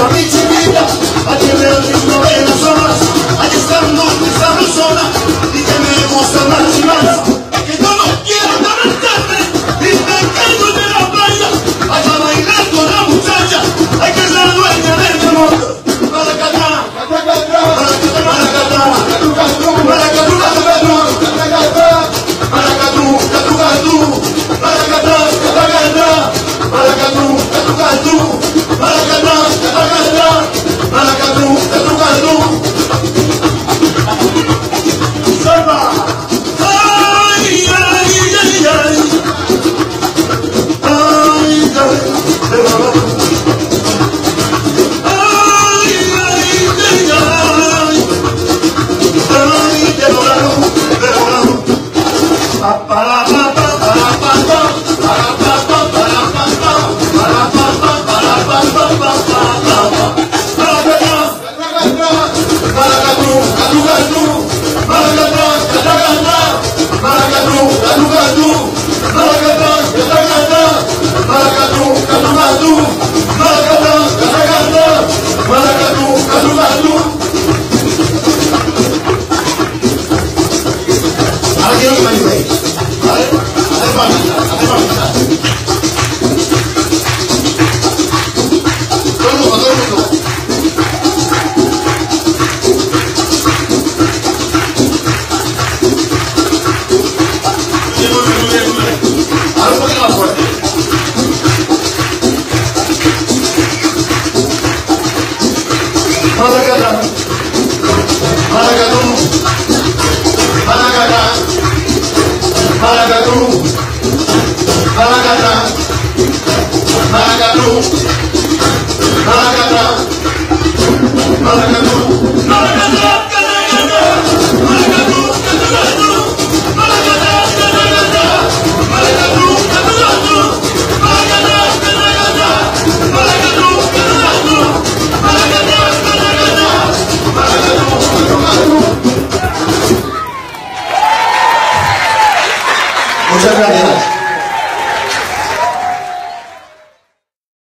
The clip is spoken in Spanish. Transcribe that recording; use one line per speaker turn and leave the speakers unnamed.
You're reaching me, I can't Maracatá, Maracatu, Maracatá, Maracatu, Maracatá, Maracatu, Maracatá. Vamos agradecer.